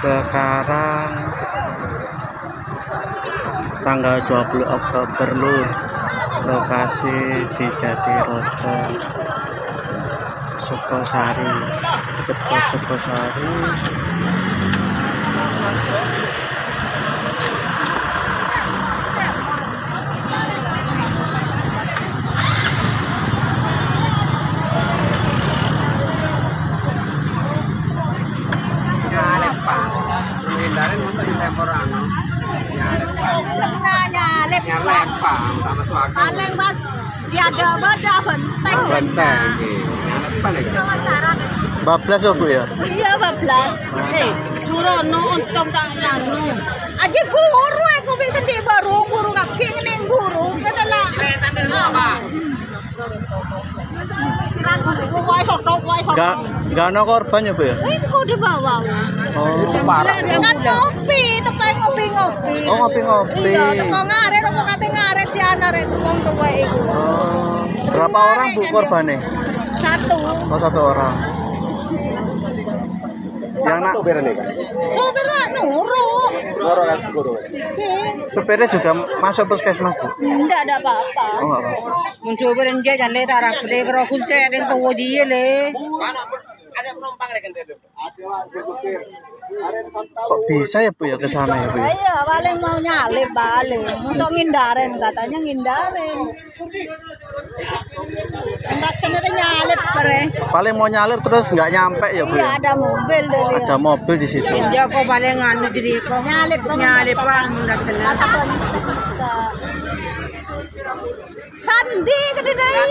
sekarang. Tanggal 20 Oktober Lur lokasi di Jatiroto Sukosari. Dekat pos Sukosari di. Nyalip pak. nyalip Nyalip pak. Sama suaka. paling mas tiada beda benteng Benteng. Nyalip pak lagi. bablas ya Bu ya iya bablas eh burono untung tak nyanu aja buru aku bisa sendiri baru buru kaki ini buru kita lah Sotok, sotok. Gak, gak ada korban ya Bu ya Iku di bawah. oh, Kan ngopi, tepai ngopi-ngopi. oh ngopi-ngopi Iya, teko ngaret apa kate ngaret si anak itu wong tuwa iku. Oh, berapa orang Bu korbannya Satu. oh satu orang yang nak Sopir ini kan. Sopir lah nuru. Loro kan guru. supirnya juga masuk puskesmas Bu Enggak ada apa-apa. oh nggak apa-apa Muncul berenjak dan le tarak le kero kunse ada yang tahu dia le. Ada penumpang kan itu. kok bisa ya Bu ya ke sana ya Bu ya? Iya, paling mau nyalip balik. Musuh ngindaren katanya ngindaren. Enggak sebenarnya nyalip pare. paling mau nyalip terus nggak nyampe ya Bu Iya ya ada mobil dari. ada mobil di situ Dia kau paling anu diri kau Nyalip nyalip pak pun sa Sandi ke dia. Sandi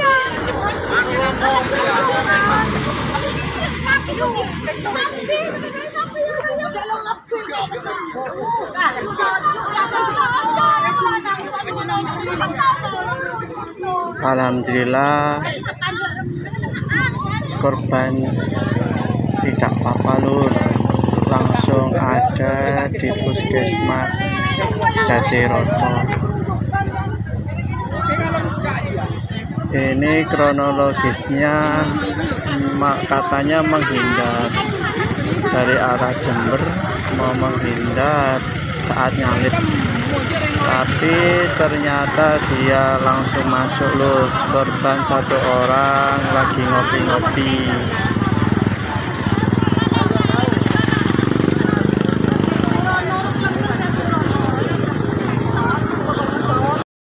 ke dia sampai ya dalam Alhamdulillah korban tidak apa-apa lur. Langsung ada di puskesmas Jatiroto ini kronologisnya katanya menghindar. Dari arah Jember mau menghindar saat nyalip. Tapi ternyata dia langsung masuk loh. Korban satu orang lagi ngopi-ngopi